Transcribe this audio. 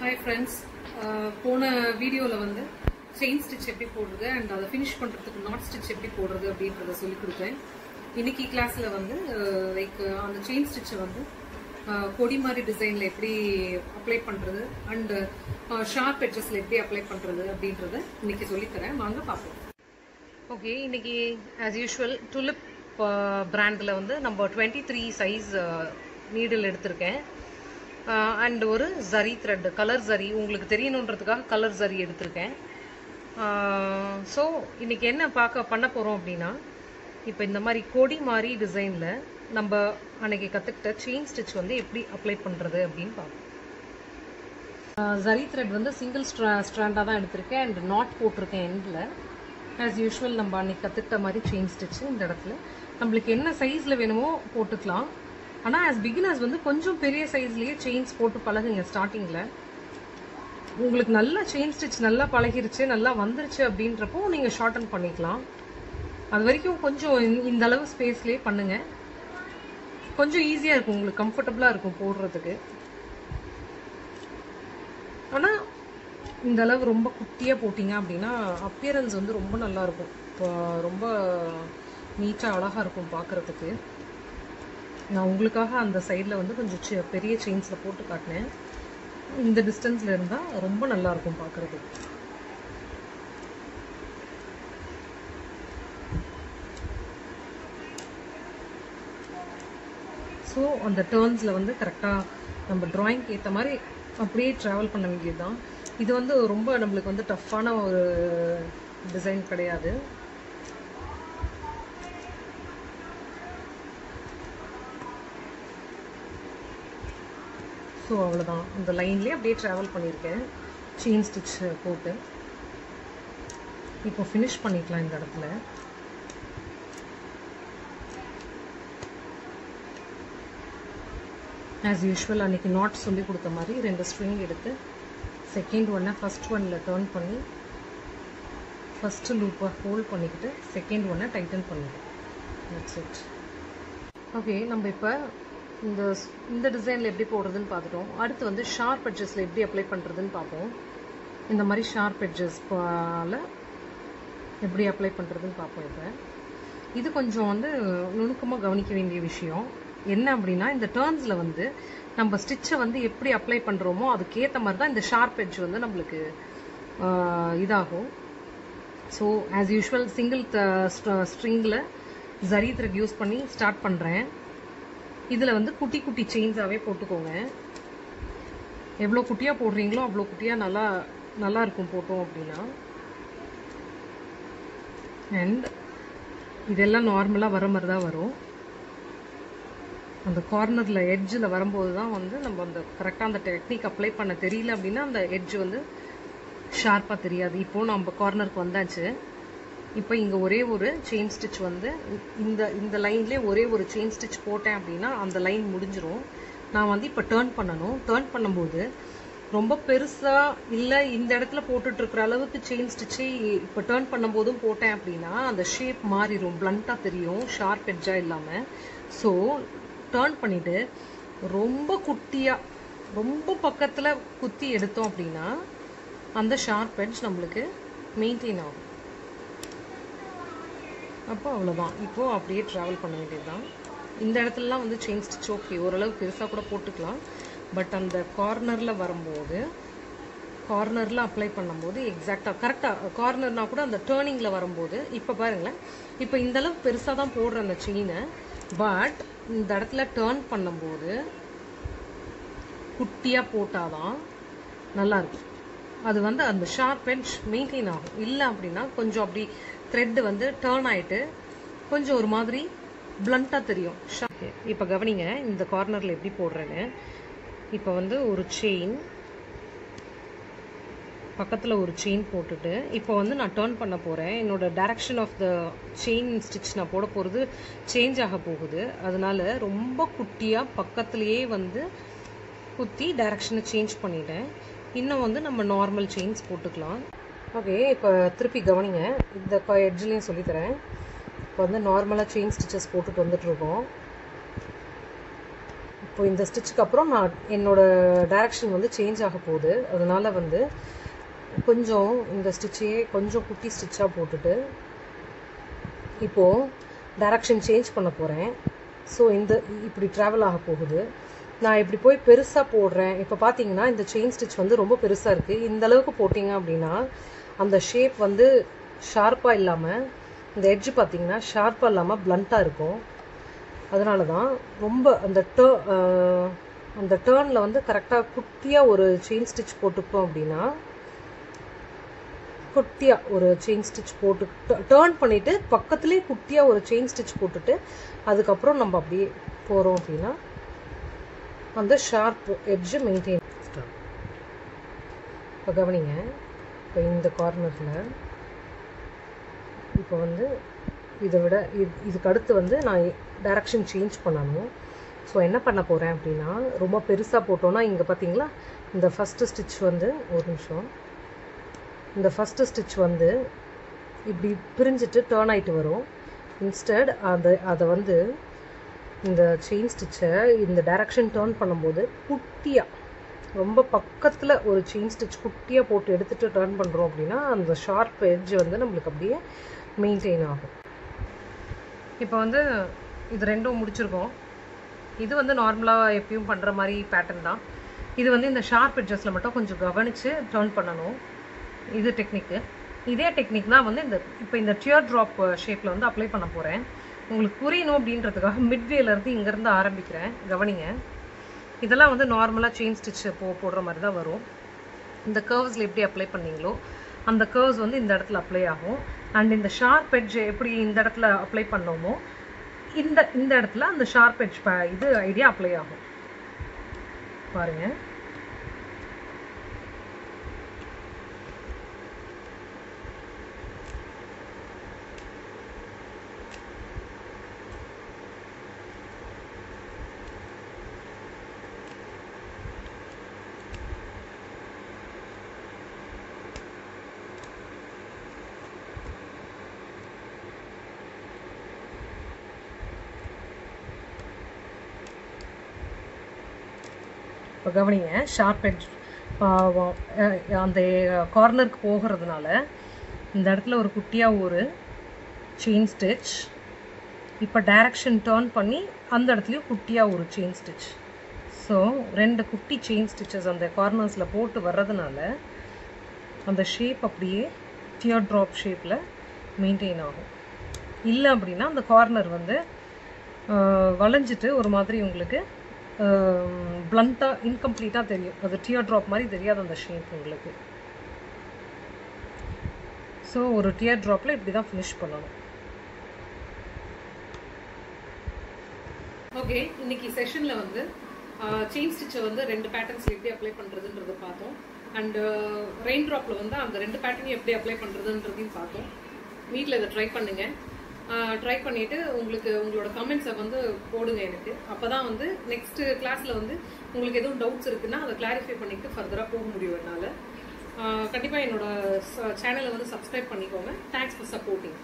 Hi friends uh, போன வீடியோவில் வந்து செயின் ஸ்டிச் எப்படி போடுறது அண்ட் அதை ஃபினிஷ் பண்ணுறதுக்கு நாட் ஸ்டிச் எப்படி போடுறது அப்படின்றத சொல்லி கொடுத்தேன். இன்னைக்கு கிளாஸில் வந்து uh, லைக் uh, அந்த செயின் ஸ்டிச்சை வந்து கொடி மாதிரி டிசைனில் எப்படி அப்ளை பண்ணுறது அண்டு ஷார்ப் எட்ஜஸில் எப்படி அப்ளை பண்ணுறது அப்படின்றத இன்னைக்கு சொல்லித்தரேன் வாங்க பார்ப்போம். ஓகே இன்னைக்கு ஆஸ் யூஷுவல் டுலிப் பிராண்டில் வந்து நம்ம டுவெண்ட்டி த்ரீ சைஸ் நீடில் எடுத்திருக்கேன். அண்ட் ஒரு ஜரி த்ரெட்டு கலர் ஜரி உங்களுக்கு தெரியணுன்றதுக்காக கலர் ஜரி எடுத்திருக்கேன். ஸோ இன்றைக்கி என்ன பார்க்க பண்ண போகிறோம் அப்படின்னா இப்போ இந்த மாதிரி கொடி மாதிரி டிசைனில் நம்ம அன்றைக்கி கற்றுக்கிட்ட செயின் ஸ்டிச் வந்து எப்படி அப்ளை பண்ணுறது அப்படின்னு பார்ப்போம். ஜரி த்ரெட் வந்து சிங்கிள் ஸ்ட்ரா ஸ்ட்ராண்டாக தான் எடுத்திருக்கேன் அண்ட் நாட் போட்டிருக்கேன் எண்டில் ஆஸ் யூஷுவல் நம்ம அன்றைக்கி கற்றுக்கிட்ட மாதிரி செயின் ஸ்டிச்சு இந்த இடத்துல. நம்மளுக்கு என்ன சைஸில் வேணுமோ போட்டுக்கலாம். ஆனால் ஆஸ் பிகினர்ஸ் வந்து கொஞ்சம் பெரிய சைஸ்லேயே செயின்ஸ் போட்டு பழகுங்க ஸ்டார்டிங்கில் உங்களுக்கு நல்லா செயின் ஸ்டிச் நல்லா பழகிருச்சு நல்லா வந்துருச்சு அப்படின்றப்போ நீங்கள் ஷார்டன் பண்ணிக்கலாம். அது வரைக்கும் கொஞ்சம் இந்த- இந்த அளவு ஸ்பேஸ்லேயே பண்ணுங்க. கொஞ்சம் ஈஸியாக இருக்கும் உங்களுக்கு கம்ஃபர்டபுளாக இருக்கும் போடுறதுக்கு. ஆனால் இந்த அளவு ரொம்ப குட்டியாக போட்டிங்க அப்படின்னா அப்பியரன்ஸ் வந்து ரொம்ப நல்லா இருக்கும். இப்போ ரொம்ப நீட்டாக அழகாக இருக்கும் பார்க்குறதுக்கு நான் உங்களுக்காக அந்த சைடில் வந்து கொஞ்சம் பெரிய செயின்ஸில் போட்டு காட்டினேன். இந்த டிஸ்டன்ஸில் இருந்தால் ரொம்ப நல்லா இருக்கும் பார்க்குறதுக்கு. ஸோ அந்த டேர்ன்ஸில் வந்து கரெக்டாக நம்ம ட்ராயிங்க்கு ஏற்ற மாதிரி அப்படியே ட்ராவல் பண்ண வேண்டியது தான் இது வந்து ரொம்ப நம்மளுக்கு வந்து டஃப்பான ஒரு டிசைன் கிடையாது. ஸோ அவ்வளோதான் அந்த லைன்லேயே அப்படியே ட்ராவல் பண்ணியிருக்கேன். செயின் ஸ்டிச் போட்டு. இப்போ ஃபினிஷ் பண்ணிக்கலாம் இந்த இடத்துல. ஆஸ் யூஷுவல் அன்றைக்கி நாட் சொல்லி கொடுத்த மாதிரி ரெண்டு ஸ்ட்ரிங் எடுத்து செகண்ட் ஒன்னை ஃபஸ்ட் ஒன்னில் டேர்ன் பண்ணி ஃபஸ்ட்டு லூப்பை ஹோல்ட் பண்ணிக்கிட்டு செகண்ட் ஒன்னை டைட்டன் பண்ணிவிடும் தட்ஸ் இட் ஓகே நம்ம இப்போ இந்த இந்த டிசைனில் எப்படி போடுறதுன்னு பார்த்துட்டோம். அடுத்து வந்து ஷார்ப் எட்ஜஸில் எப்படி அப்ளை பண்ணுறதுன்னு பார்ப்போம். இந்த மாதிரி ஷார்ப் எட்ஜஸ்பால் எப்படி அப்ளை பண்ணுறதுன்னு பார்ப்போம் இப்போ. இது கொஞ்சம் வந்து நுணுக்கமாக கவனிக்க வேண்டிய விஷயம். என்ன அப்படின்னா இந்த டேர்ன்ஸில் வந்து நம்ம ஸ்டிச்சை வந்து எப்படி அப்ளை பண்ணுறோமோ அதுக்கேற்ற மாதிரி தான் இந்த ஷார்ப் எட்ஜ் வந்து நம்மளுக்கு இதாகும். ஸோ ஆஸ் யூஷுவல் சிங்கிள் ஸ்ட்ரிங்கில் ஜரி த்ரெட் யூஸ் பண்ணி ஸ்டார்ட் பண்ணுறேன் இதில் வந்து குட்டி குட்டி செயின்ஸாகவே போட்டுக்கோங்க. எவ்வளோ குட்டியாக போடுறீங்களோ அவ்வளோ குட்டியாக நல்லா நல்லா இருக்கும் போட்டோம் அப்படின்னா. அண்ட் இதெல்லாம் நார்மலாக வர மாதிரி தான் வரும். அந்த கார்னரில் எட்ஜில் வரும்போது தான் வந்து நம்ம அந்த கரெக்டாக அந்த டெக்னிக் அப்ளை பண்ண தெரியல அப்படின்னா அந்த எட்ஜ் வந்து ஷார்ப்பாக தெரியாது. இப்போது நம்ம கார்னருக்கு வந்தாச்சு. இப்போ இங்கே ஒரே ஒரு செயின் ஸ்டிச் வந்து இந்த இந்த லைன்லேயே ஒரே ஒரு செயின் ஸ்டிச் போட்டேன் அப்படின்னா அந்த லைன் முடிஞ்சிரும். நான் வந்து இப்போ டேர்ன் பண்ணணும். டேர்ன் பண்ணும்போது ரொம்ப பெருசாக இல்லை இந்த இடத்துல போட்டுட்ருக்கிற அளவுக்கு செயின் ஸ்டிச்சு இப்போ டேர்ன் பண்ணும்போதும் போட்டேன் அப்படின்னா அந்த ஷேப் மாறிடும் பிளண்ட்டாக தெரியும் ஷார்ப் எட்ஜாக இல்லாமல் ஸோ டேர்ன் பண்ணிவிட்டு ரொம்ப குட்டியாக ரொம்ப பக்கத்தில் குத்தி எடுத்தோம் அப்படின்னா அந்த ஷார்ப் எட்ஜ் நம்மளுக்கு மெயின்டைன் ஆகும். அப்போ அவ்வளோதான் இப்போது அப்படியே ட்ராவல் பண்ண வேண்டியது தான் இந்த இடத்துலலாம் வந்து செயின் ஸ்டிச் ஓகே ஓரளவு பெருசாக கூட போட்டுக்கலாம். பட் அந்த கார்னரில் வரும்போது கார்னரில் அப்ளை பண்ணும்போது எக்ஸாக்டாக கரெக்டாக கார்னர்னா கூட அந்த டேர்னிங்கில் வரும்போது இப்போ பாருங்களேன். இப்போ இந்தளவுக்கு பெருசாக தான் போடுற அந்த செயினை பட் இந்த இடத்துல டேர்ன் பண்ணும்போது குட்டியாக போட்டாதான் நல்லா இருக்கும். அது வந்து அந்த ஷார்ப் எட்ஜ் மெயின்டைன் ஆகும். இல்லை அப்படின்னா கொஞ்சம் அப்படி த்ரெட்டு வந்து டேர்ன் ஆகிட்டு கொஞ்சம் ஒரு மாதிரி பிளண்ட்டாக தெரியும். இப்போ கவனிங்க இந்த கார்னரில் எப்படி போடுறேன்னு. இப்போ வந்து ஒரு செயின் பக்கத்தில் ஒரு செயின் போட்டுட்டு இப்போ வந்து நான் டேர்ன் பண்ண போகிறேன் என்னோட direction of the chain stitch நான் போட போகிறது சேஞ்ச் ஆக போகுது. அதனால் ரொம்ப குட்டியாக பக்கத்துலேயே வந்து குத்தி டேரக்ஷனை சேஞ்ச் பண்ணிட்டேன். இன்னும் வந்து நம்ம நார்மல் செயின்ஸ் போட்டுக்கலாம். ஓகே இப்போ திருப்பி கவனிங்க. இந்த எட்ஜ்லேயும் சொல்லித்தரேன். இப்போ வந்து நார்மலாக செயின் ஸ்டிச்சஸ் போட்டுட்டு வந்துட்டுருக்கோம். இப்போ இந்த ஸ்டிச்சுக்கு அப்புறம் நான் என்னோடய டைரக்ஷன் வந்து சேஞ்ச் ஆக போகுது. அதனால் வந்து கொஞ்சம் இந்த ஸ்டிச்சையே கொஞ்சம் குட்டி ஸ்டிச்சாக போட்டுட்டு இப்போது டைரக்ஷன் சேஞ்ச் பண்ண போகிறேன் ஸோ இந்த இப்படி ட்ராவல் ஆக போகுது. நான் இப்படி போய் பெருசாக போடுறேன். இப்போ பார்த்தீங்கன்னா இந்த செயின் ஸ்டிச் வந்து ரொம்ப பெருசாக இருக்குது இந்த அளவுக்கு போட்டிங்க அப்படின்னா அந்த ஷேப் வந்து ஷார்ப்பாக இல்லாமல் இந்த எட்ஜ் பார்த்தீங்கன்னா ஷார்ப்பாக இல்லாமல் பிளண்ட்டாக இருக்கும். அதனால தான் ரொம்ப அந்த டே அந்த டேர்னில் வந்து கரெக்டாக குட்டியாக ஒரு செயின் ஸ்டிச் போட்டுக்கிட்டோம் அப்படின்னா குட்டியாக ஒரு செயின் ஸ்டிச் போட்டு டேர்ன் பண்ணிவிட்டு பக்கத்துலேயே குட்டியாக ஒரு செயின் ஸ்டிச் போட்டுட்டு அதுக்கப்புறம் நம்ம அப்படியே போகிறோம் அப்படின்னா அந்த ஷார்ப் எட்ஜு மெயின்டைன் இப்போ கவனிங்க இப்போ இந்த கார்னரில் இப்போ வந்து இதை விட இது இதுக்கு அடுத்து வந்து நான் டைரக்ஷன் சேஞ்ச் பண்ணணும். ஸோ என்ன பண்ண போகிறேன் அப்படின்னா ரொம்ப பெருசாக போட்டோன்னா இங்கே பார்த்தீங்களா இந்த ஃபஸ்ட்டு ஸ்டிச் வந்து ஒரு நிமிஷம். இந்த ஃபஸ்ட்டு ஸ்டிச் வந்து இப்படி பிரிஞ்சுட்டு டேர்ன் ஆகிட்டு வரும். இன்ஸ்டட் அதை அதை வந்து இந்த செயின் ஸ்டிச்சை இந்த டைரக்ஷன் டேர்ன் பண்ணும்போது குட்டியாக ரொம்ப பக்கத்தில் ஒரு செயின் ஸ்டிச் குட்டியாக போட்டு எடுத்துகிட்டு டேர்ன் பண்ணுறோம் அப்படின்னா அந்த ஷார்ப் எட்ஜ் வந்து நம்மளுக்கு அப்படியே மெயின்டைன் ஆகும். இப்போ வந்து இது ரெண்டும் முடிச்சிருக்கோம். இது வந்து நார்மலாக எப்பயும் பண்ணுற மாதிரி பேட்டர்ன் தான். இது வந்து இந்த ஷார்ப் எட்ஜஸில் மட்டும் கொஞ்சம் கவனித்து டேர்ன் பண்ணணும். இது டெக்னிக்கு இதே டெக்னிக் தான் வந்து இந்த இப்போ இந்த டியர் ட்ராப் ஷேப்பில் வந்து அப்ளை பண்ண போகிறேன் உங்களுக்கு புரியணும் அப்படின்றதுக்காக மிட்வேலேருந்து இங்கேருந்து ஆரம்பிக்கிறேன். கவனிங்க. இதெல்லாம் வந்து நார்மலாக செயின் ஸ்டிச் போ போடுற மாதிரி தான் வரும். இந்த கர்வ்ஸில் எப்படி அப்ளை பண்ணீங்களோ அந்த கர்வ்ஸ் வந்து இந்த இடத்துல அப்ளை ஆகும். அண்ட் இந்த ஷார்ப் எட்ஜ் எப்படி இந்த இடத்துல அப்ளை பண்ணோமோ இந்த இந்த இடத்துல அந்த ஷார்ப் எட்ஜ் இது ஐடியா அப்ளை ஆகும். பாருங்கள் இப்போ கவனிங்க ஷார்ப் எட்ஜ் அந்த கார்னருக்கு போகிறதுனால இந்த இடத்துல ஒரு குட்டியாக ஒரு செயின் ஸ்டிச் இப்போ டைரக்ஷன் டேர்ன் பண்ணி அந்த இடத்துலையும் குட்டியாக ஒரு செயின் ஸ்டிச் ஸோ ரெண்டு குட்டி செயின் ஸ்டிச்சஸ் அந்த கார்னர்ஸில் போட்டு வர்றதுனால அந்த ஷேப் அப்படியே டியர் ட்ராப் ஷேப்பில் மெயின்டைன் ஆகும். இல்லை அப்படின்னா அந்த கார்னர் வந்து வளைஞ்சிட்டு ஒரு மாதிரி உங்களுக்கு பிளண்ட்டாக இன்கம்ப்ளீட்டாக தெரியும். அது டியர் ட்ராப் மாதிரி தெரியாது அந்த ஷேப் உங்களுக்கு. ஸோ ஒரு டியர் ட்ராப்பில் இப்படி தான் ஃபினிஷ் பண்ணணும். ஓகே இன்னைக்கு செஷனில் வந்து செயின் ஸ்டிச்சை வந்து ரெண்டு பேட்டர்ன்ஸ் எப்படி அப்ளை பண்ணுறதுன்றது பார்த்தோம். அண்டு ரெயின் ட்ராப்பில் வந்து அந்த ரெண்டு பேட்டர்னையும் எப்படி அப்ளை பண்ணுறதுன்றதையும் பார்த்தோம். வீட்டில் இதை ட்ரை பண்ணுங்கள் ட்ரை பண்ணிவிட்டு உங்களுக்கு உங்களோட கமெண்ட்ஸை வந்து போடுங்க எனக்கு. அப்போ தான் வந்து நெக்ஸ்ட் கிளாஸில் வந்து உங்களுக்கு எதுவும் டவுட்ஸ் இருக்குன்னா அதை கிளாரிஃபை பண்ணிட்டு ஃபர்தராக போக முடியும் என்னால். கண்டிப்பாக என்னோட சேனலை வந்து சப்ஸ்கிரைப் பண்ணிக்கோங்க. Thanks for supporting